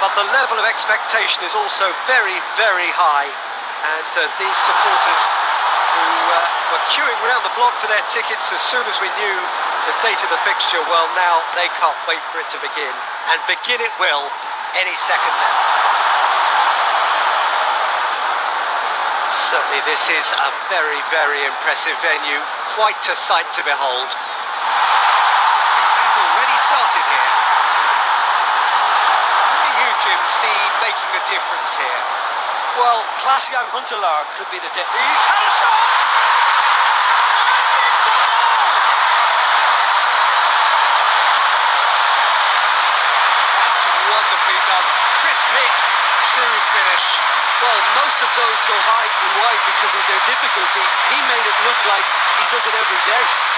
but the level of expectation is also very, very high. And uh, these supporters who uh, were queuing around the block for their tickets as soon as we knew the date of the fixture, well, now they can't wait for it to begin. And begin it will any second now. Certainly this is a very, very impressive venue. Quite a sight to behold. And already started here. Jim, see making a difference here? Well, Klaas-Jan Huntelaar could be the. He's had a shot! Finish. Well, most of those go high and wide because of their difficulty. He made it look like he does it every day.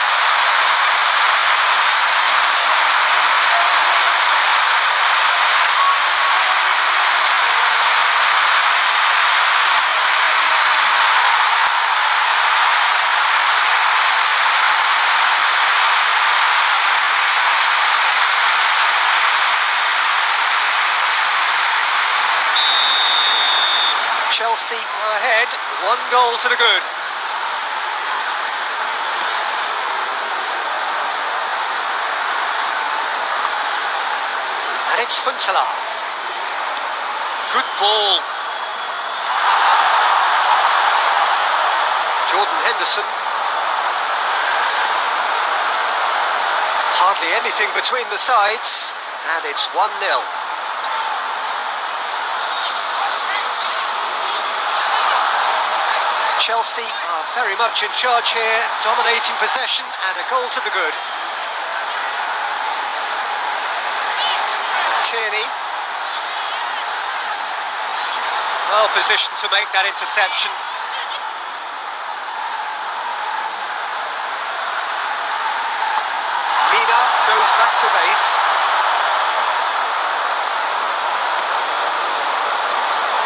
Chelsea ahead, one goal to the good. And it's Huntelaar. Good ball. Jordan Henderson. Hardly anything between the sides, and it's 1-0. Chelsea are very much in charge here, dominating possession and a goal to the good. Tierney. Well positioned to make that interception. Mina goes back to base.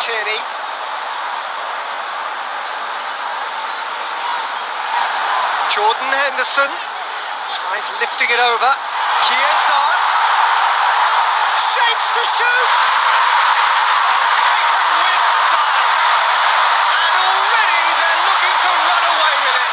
Tierney. Jordan Henderson tries lifting it over. Chiesa shapes to shoot. Taken with style. And already they're looking to run away with it.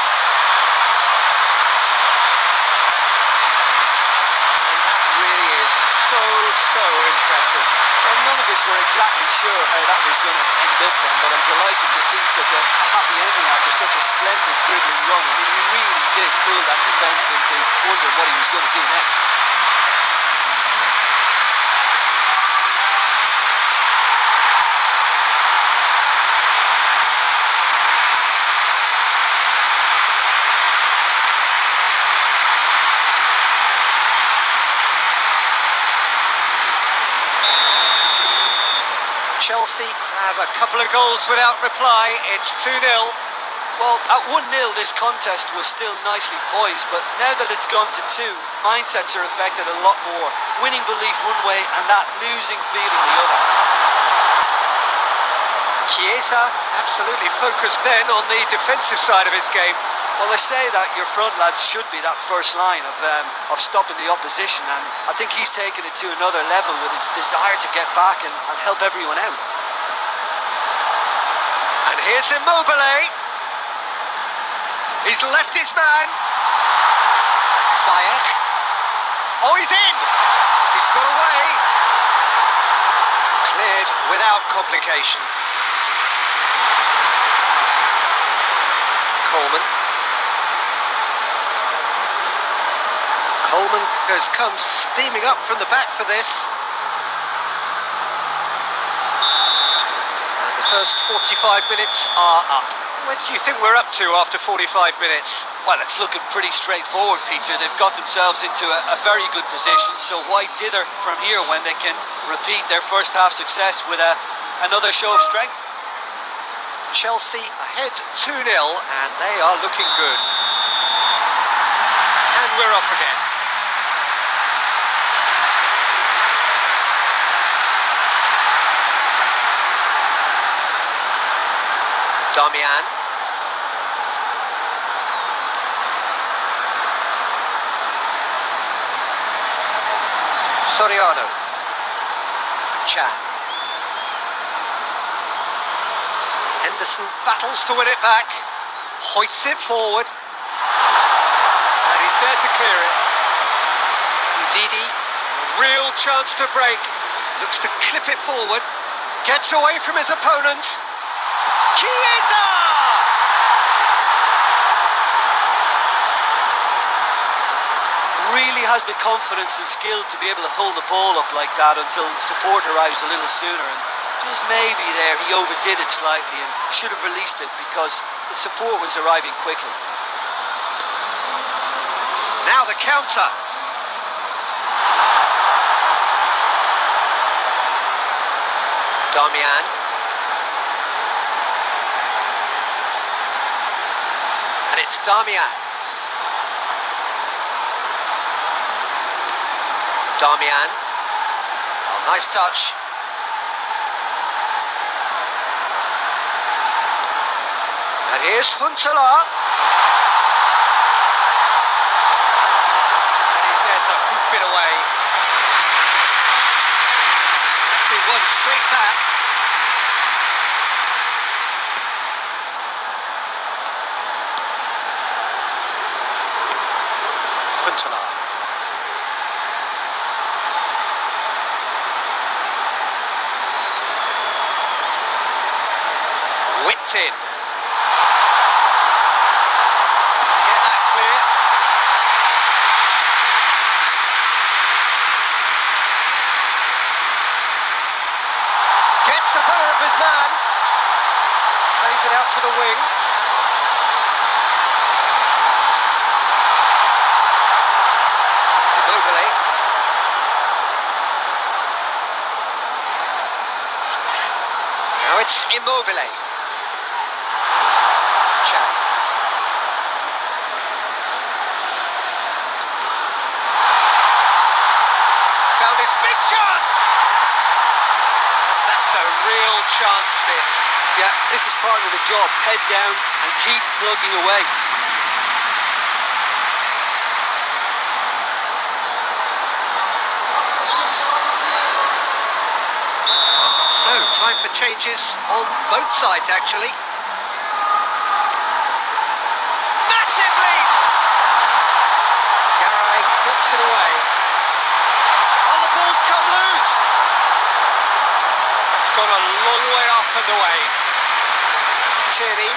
And that really is so, so impressive. Well, none of us were exactly sure how that was going to end up then, but I'm delighted to see such a, a happy ending after such a splendid dribbling run. I mean, he really did pull that defence into wondering what he was going to do next. Chelsea have a couple of goals without reply. It's 2 0. Well, at 1 0, this contest was still nicely poised, but now that it's gone to two, mindsets are affected a lot more. Winning belief one way and that losing feeling the other. Chiesa absolutely focused then on the defensive side of his game. Well, they say that your front lads should be that first line of um, of stopping the opposition, and I think he's taken it to another level with his desire to get back and, and help everyone out. And here's Immobile. He's left his man. Ziyech. Oh, he's in. He's got away. Cleared without complication. Coleman. Coleman has come steaming up from the back for this. And the first 45 minutes are up. What do you think we're up to after 45 minutes? Well, it's looking pretty straightforward, Peter. They've got themselves into a, a very good position, so why dither from here when they can repeat their first half success with a, another show of strength? Chelsea ahead 2 0, and they are looking good. And we're off again. Darmian. Soriano. Chan. Henderson battles to win it back. Hoists it forward. And he's there to clear it. Ndidi, a real chance to break. Looks to clip it forward. Gets away from his opponents. Chiesa! Really has the confidence and skill to be able to hold the ball up like that until support arrives a little sooner. Just maybe there he overdid it slightly and should have released it because the support was arriving quickly. Now the counter. Darmian. And it's Darmian. Darmian. Oh, nice touch. Here's Huntelaar. And he's there to hoof it away. That's been won straight back. Huntelaar. Whipped in. Get that clear. Gets the better of his man. Plays it out to the wing. Immobile. Now it's Immobile. Chan. He's found his big chance. That's a real chance missed. Yeah, this is part of the job. Head down and keep plugging away. So, time for changes on both sides, actually. Massive lead! Garay puts it away. And the ball's come loose. It's gone a long way up and away. Tierney.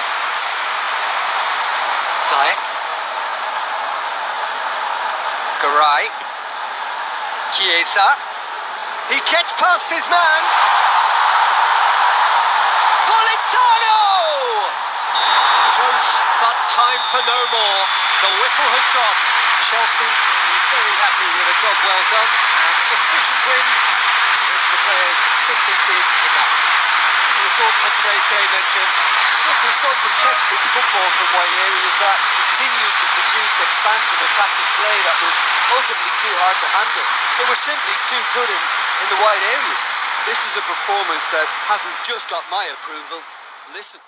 Ziyech. Garay. Chiesa. He gets past his man. Politano! Close, but time for no more. The whistle has gone. Chelsea very happy with a job well done and efficient win, which the players simply did enough. Your thoughts on today's game, then, Jim? Look, we saw some textbook football from wide areas that continued to produce expansive attacking play that was ultimately too hard to handle. They were simply too good in, in the wide areas. This is a performance that hasn't just got my approval. Listen.